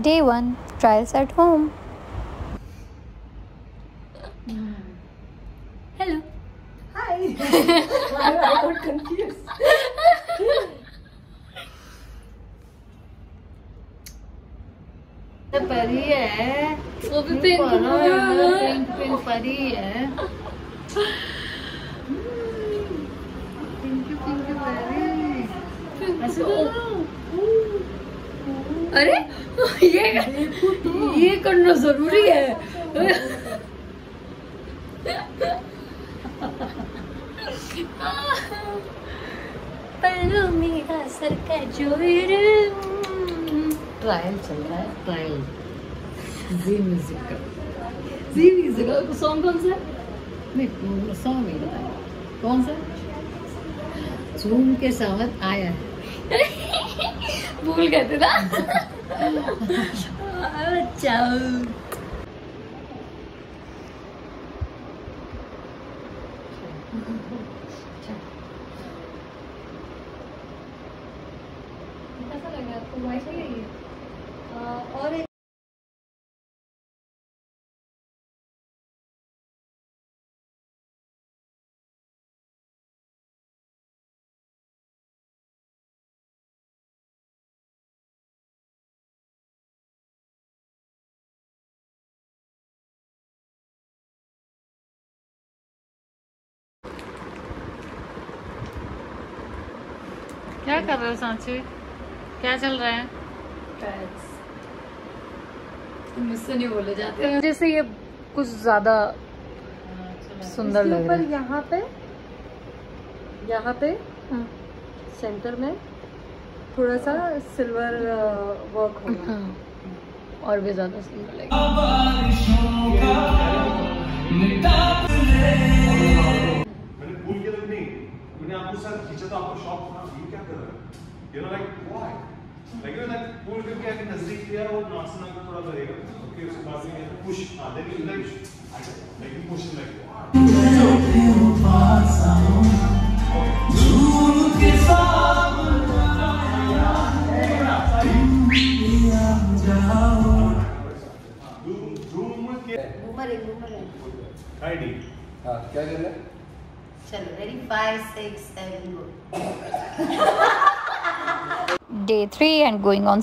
Day 1 Trials at home. Hello. Hi. I got confused. परी है वो भी पिंक पिंक पिंक परी है पिंक पिंक परी ऐसे अरे ये ये करना ज़रूरी है। मेरा सर का ज़ोर। ट्रायल चल रहा है ट्रायल जी म्यूज़िक का। जी म्यूज़िक का सॉन्ग कौन सा नहीं सॉन्ग नहीं बताया। कौन सा? झूम के साथ आया है। भूल गए थे ना? अच्छा। कैसा है आपको वॉइस नहीं आई है? क्या कर रहे हो सांची? क्या चल रहा है? मुझसे नहीं बोले जाते। जैसे ये कुछ ज़्यादा सुंदर लग रहा है। यहाँ पे यहाँ पे सेंटर में थोड़ा सा सिल्वर वर्क होगा। हाँ, और भी ज़्यादा सुंदर लगेगा। आपको सर खींचा तो आपको शॉक था ये क्या कर रहा है you know like why like you know that भूल के क्या कि नज़दीक लिया वो नाचना का थोड़ा लगेगा ओके उसके बाद में पुश हाँ then you like like push like है है हाँ क्या कर रहे हैं चलो ready five six seven go Day 3 and going on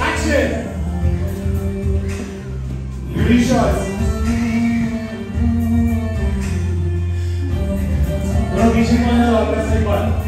Action! Beauty shots. थोड़ा पीछे को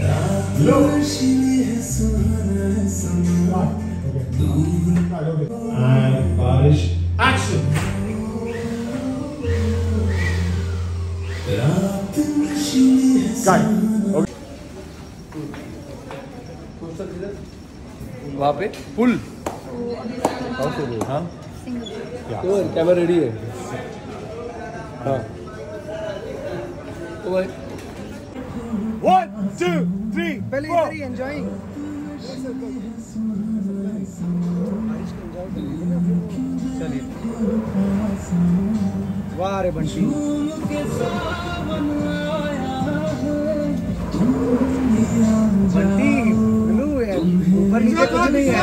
है. वहाँ पे पुल हाँ तो कैमरा रेडी है हाँ तो भाई One, two, three, four. वाह रे बंटी। बंटी ब्लू है। ऊपर नीचे कुछ नहीं है।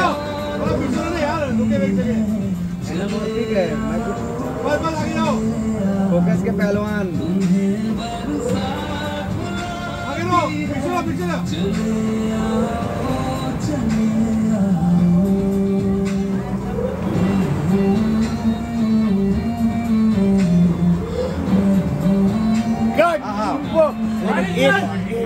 चलो, ठीक है। मैं कुछ फोकस के पहलवान। up get up. Good. Uh -huh.